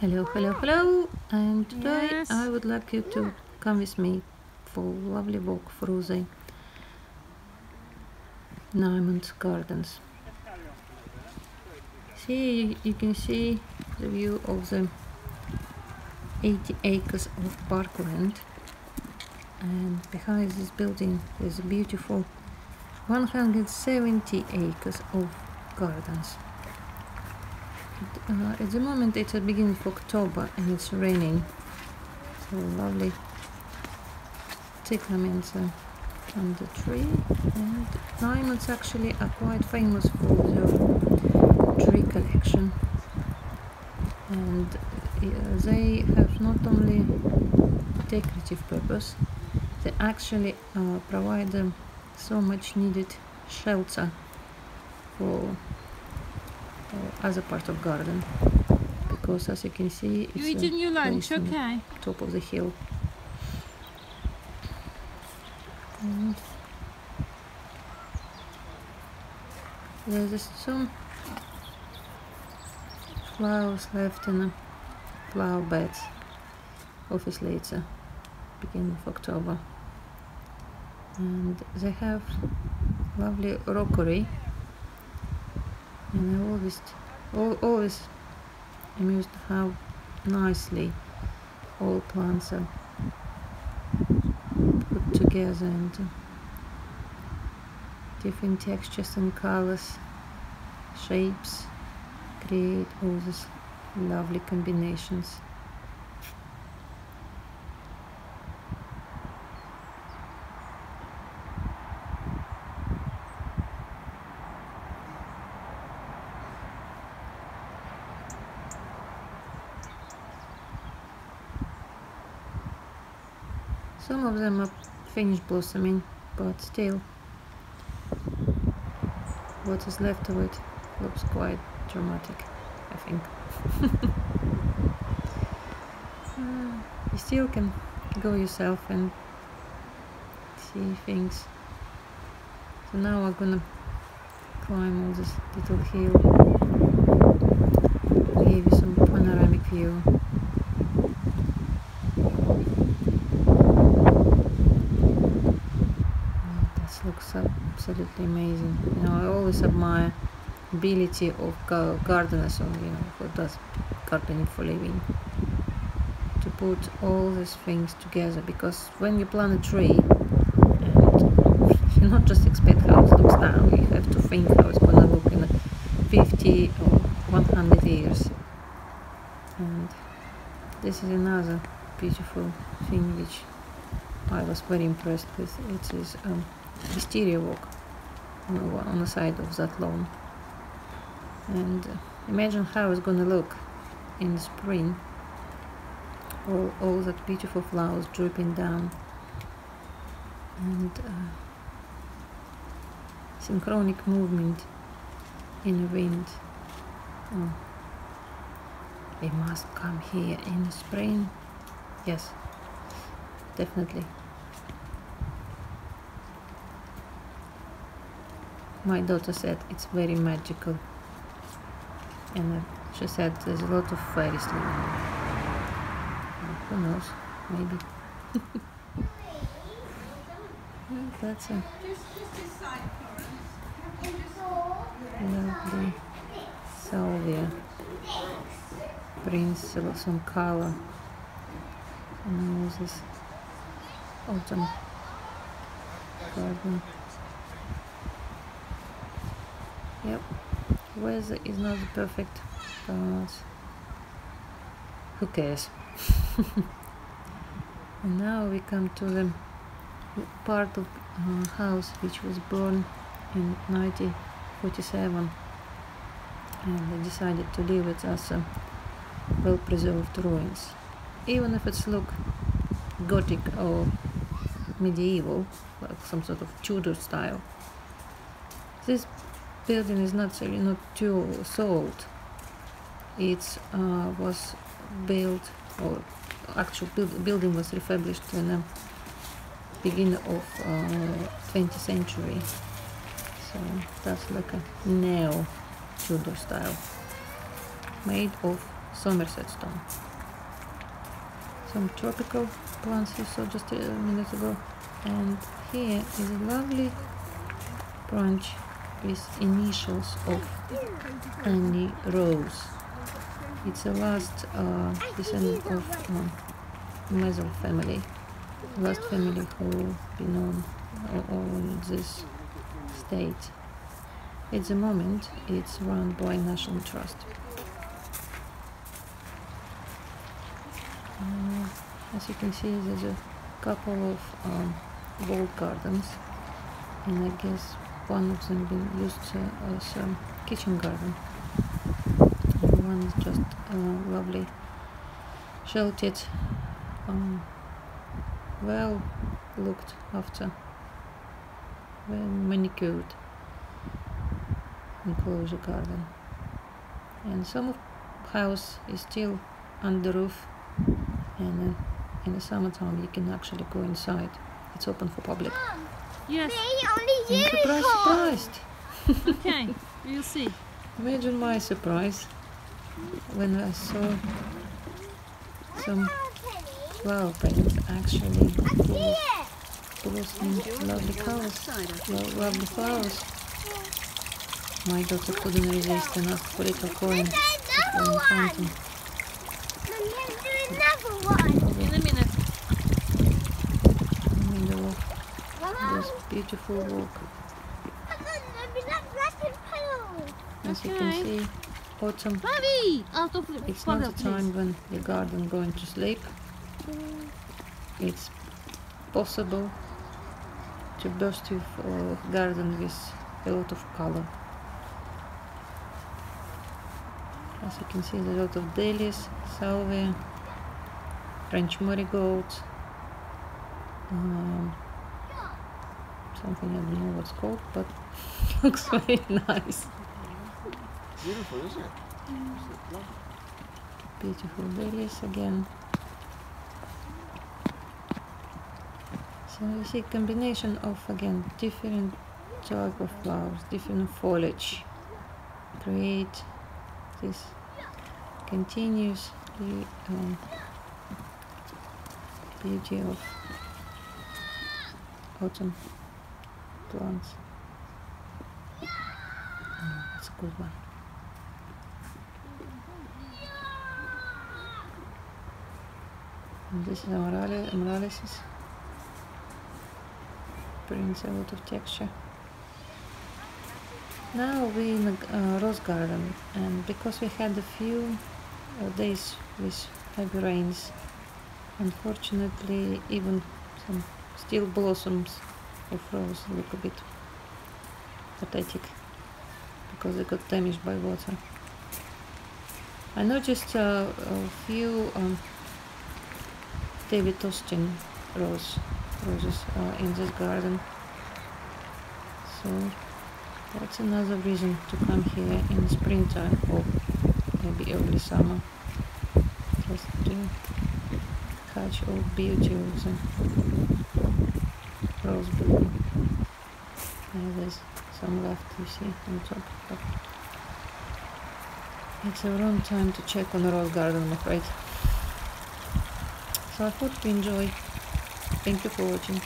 Hello, hello, hello, and today Yes. I would like you to come with me for a lovely walk through the Nymans Gardens. See, you can see the view of the 80 acres of parkland, and behind this building is a beautiful 170 acres of gardens. Uh, at the moment it's the beginning of October and it's raining. So lovely uh, on the tree and Nymans actually are quite famous for their tree collection and uh, they have not only decorative purpose they actually uh, provide so much needed shelter for other part of garden. Because as you can see You it's uh, eating your lunch, placed on the okay? top of the hill. And there's just some flowers left in the flower beds obviously it's a beginning of October. And they have lovely rockery and I always al- always amused how nicely all plants are put together and uh, different textures and colors shapes create all these lovely combinations Some of them are finished blossoming, but still, what is left of it looks quite dramatic, I think. Uh, you still can go yourself and see things. So now I'm gonna climb all this little hill. Give you some panoramic view. Yeah, This looks absolutely amazing. You know, I always admire ability of gardeners or you know who does gardening for living to put all these things together because when you plant a tree you not just expect how it looks now you have to think how it's gonna look in 50 or 100 years and this is another beautiful thing which I was very impressed with. It is um, wisteria walk on the, side of that lawn. And imagine how it's gonna look in the spring. All, all that beautiful flowers drooping down. And uh, synchronic movement in the wind. Oh. We must come here in the spring. Yes, definitely. My daughter said it's very magical, and she said there's a lot of fairies living there. Who knows? Maybe. Well, that's a lovely salvia. Brings some color and all this autumn garden. Yep, weather is not perfect, but who cares? and now we come to the part of uh, house which was born in 1947 and they decided to leave it as a well preserved ruins. Even if it's look gothic or medieval like some sort of Tudor style. This building is not really not too old it uh, was built or actual build, building was refurbished in the beginning of uh, 20th century so that's like a neo Tudor style made of Somerset stone. Some tropical plants you saw just a minute ago. And here is a lovely branch with initials of Annie Rose. It's the last uh, descendant of um, Messel family, last family who been on, on this state. At the moment, it's run by National Trust. Uh, as you can see, there's a couple of um, walled gardens, and I guess one of them been used uh, as a kitchen garden. One is just uh, lovely, sheltered, um, well looked after, well manicured enclosure garden. And some of house is still under roof, and uh, in the summertime you can actually go inside. It's open for public. Yes. I'm surprised, surprised. okay, we'll see. Imagine my surprise when I saw some flower paints actually. Full full of some lovely colors, lo- lovely flowers. My daughter couldn't resist and asked for little coin. to go in fountain. In a minute. in the middle of this beautiful walk. As you can see, autumn Bobby! Out of the It's not a time when the garden going to sleep. It's possible to burst your garden with a lot of color. As you can see, there's a lot of dahlias, salvia, French marigolds, um, something I don't know what's called, but looks very nice. Beautiful, isn't it? beautiful dahlias again. So you see combination of again different type of flowers, different foliage create this continuous um, beauty of autumn plants. Oh, that's a good one. And this is Amarale, Amaryllis. Brings a lot of texture. Now we're in the uh, rose garden, and because we had a few uh, days with heavy rains, unfortunately, even some still blossoms of rose look a bit pathetic because they got damaged by water. I noticed uh, a few um, David Austin rose roses uh, in this garden. So that's another reason to come here in springtime or maybe early summer. Just to catch all beauty of the there's some left you see on top. But it's a wrong time to check on the rose garden I'm afraid. So I hope you enjoy. Thank you for watching.